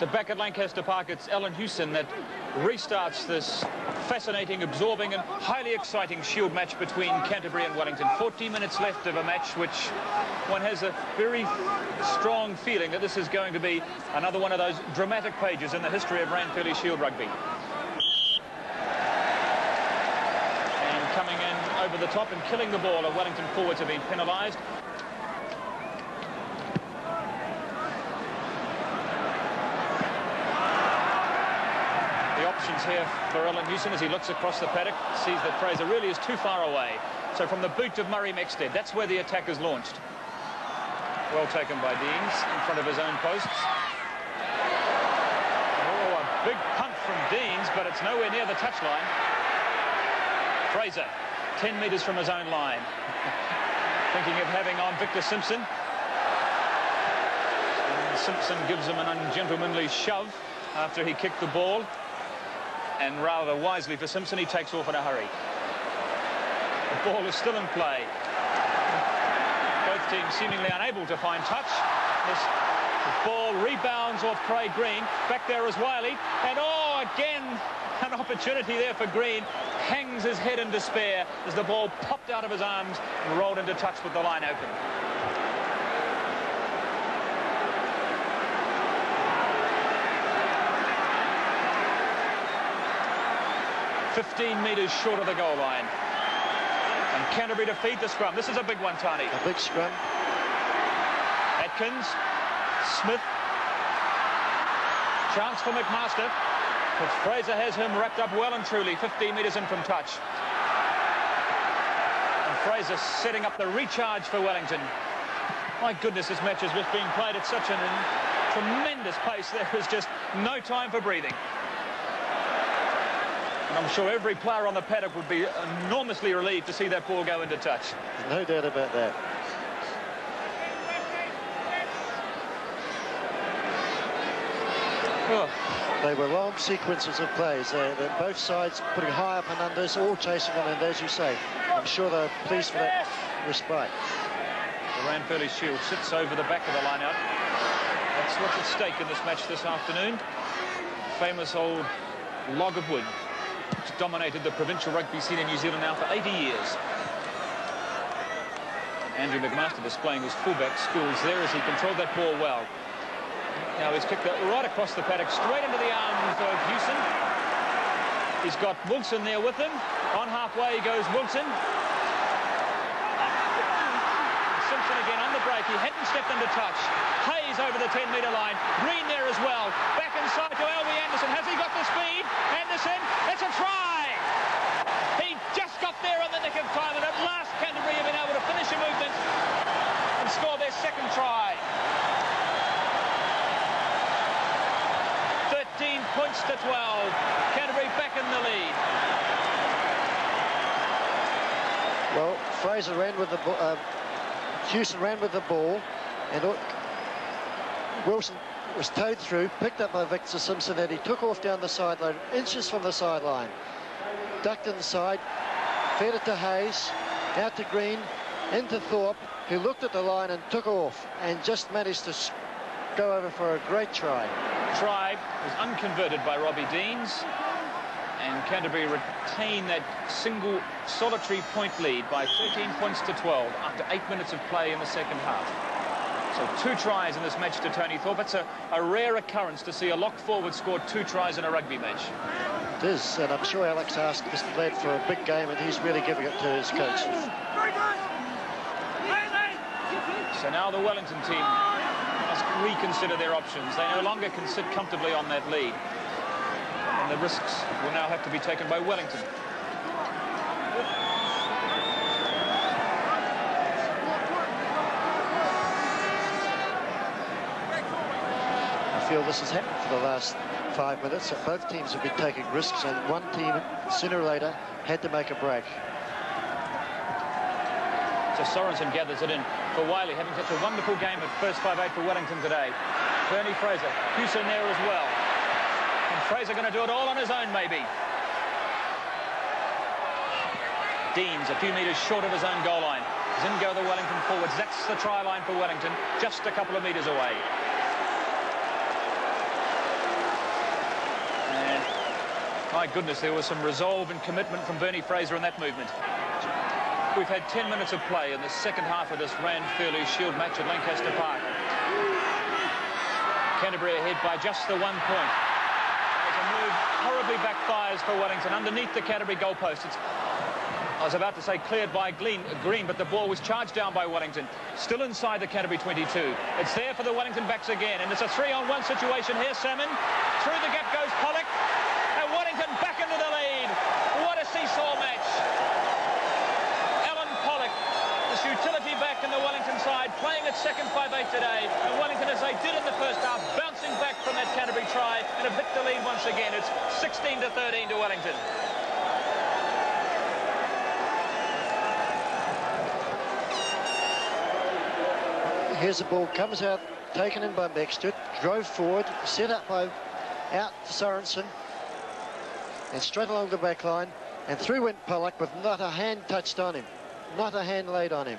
to back at Lancaster Park, it's Allan Hewson that restarts this fascinating, absorbing and highly exciting shield match between Canterbury and Wellington. 40 minutes left of a match which one has a very strong feeling that this is going to be another one of those dramatic pages in the history of Ranfurly Shield Rugby. And coming in over the top and killing the ball, of Wellington forwards have been penalised. Options here for Allan Hewson as he looks across the paddock, sees that Fraser really is too far away. So from the boot of Murray Mexted, that's where the attack is launched. Well taken by Deans in front of his own posts. Oh, a big punt from Deans, but it's nowhere near the touchline. Fraser, 10 metres from his own line. Thinking of having on Victor Simpson. And Simpson gives him an ungentlemanly shove after he kicked the ball and rather wisely for Simpson, he takes off in a hurry. The ball is still in play. Both teams seemingly unable to find touch. This ball rebounds off Craig Green. Back there is Wiley. And oh, again, an opportunity there for Green. Hangs his head in despair as the ball popped out of his arms and rolled into touch with the line open. 15 metres short of the goal line. And Canterbury to feed the scrum. This is a big one, Tani. A big scrum. Atkins, Smith. Chance for McMaster. But Fraser has him wrapped up well and truly, 15 metres in from touch. And Fraser setting up the recharge for Wellington. My goodness, this match is just being played at such a tremendous pace. There is just no time for breathing. And I'm sure every player on the paddock would be enormously relieved to see that ball go into touch. No doubt about that. Oh. They were long sequences of plays. they're both sides putting high up and unders, all chasing on, as you say, I'm sure they're pleased for that respite. The Ranfurly Shield sits over the back of the line-out. That's what's at stake in this match this afternoon. Famous old log of wood dominated the provincial rugby scene in New Zealand now for 80 years. Andrew McMaster displaying his fullback skills there as he controlled that ball well. Now he's kicked that right across the paddock, straight into the arms of Hewson. He's got Wilson there with him. On halfway goes Wilson. Simpson again on the break. He hadn't stepped into touch. Hayes over the 10-metre line. Green there as well. Back inside to Elby Anderson. Has he got the speed? Anderson, it's a try! He just got there in the nick of time, and at last Canterbury have been able to finish a movement and score their second try. 13 points to 12. Canterbury back in the lead. Well, Fraser ran with the uh, Hewson ran with the ball, and Wilson was towed through, picked up by Victor Simpson, and he took off down the sideline, inches from the sideline. Ducked inside, fed it to Hayes, out to Green, into Thorpe, who looked at the line and took off, and just managed to go over for a great try. Try was unconverted by Robbie Deans, and Canterbury retain that single solitary point lead by 13 points to 12 after eight minutes of play in the second half. So two tries in this match to Tony Thorpe. It's a, a rare occurrence to see a lock forward score two tries in a rugby match. It is, and I'm sure Alex asked this Ladd for a big game, and he's really giving it to his coach. So now the Wellington team must reconsider their options. They no longer can sit comfortably on that lead. And the risks will now have to be taken by Wellington. I feel this has happened for the last five minutes. Both teams have been taking risks, and one team, sooner or later, had to make a break. So Sorensen gathers it in for Wiley, having such a wonderful game at first 5-8 for Wellington today. Bernie Fraser, Hewson there as well. Fraser going to do it all on his own, maybe. Deans a few metres short of his own goal line. In go the Wellington forwards. That's the try line for Wellington, just a couple of metres away. And My goodness, there was some resolve and commitment from Bernie Fraser in that movement. We've had 10 minutes of play in the second half of this Rand Fairley Shield match at Lancaster Park. Canterbury ahead by just the one point. Horribly backfires for Wellington underneath the Canterbury goalpost. It's I was about to say cleared by Green, uh, Green, but the ball was charged down by Wellington. Still inside the Canterbury 22. It's there for the Wellington backs again, and it's a three-on-one situation here. Salmon through the gap goes Pollock, and Wellington back into the lead. What a seesaw match! Alan Pollock, this utility back in the Wellington side, playing at second 5-8 today, and Wellington, as they did in the first half, bouncing back from that Canterbury try and have hit the lead once again. It's 16 to 13 to Wellington. Here's the ball, comes out, taken in by Baxter, drove forward, set up by out to Sorensen, and straight along the back line, and through went Pollock with not a hand touched on him, not a hand laid on him.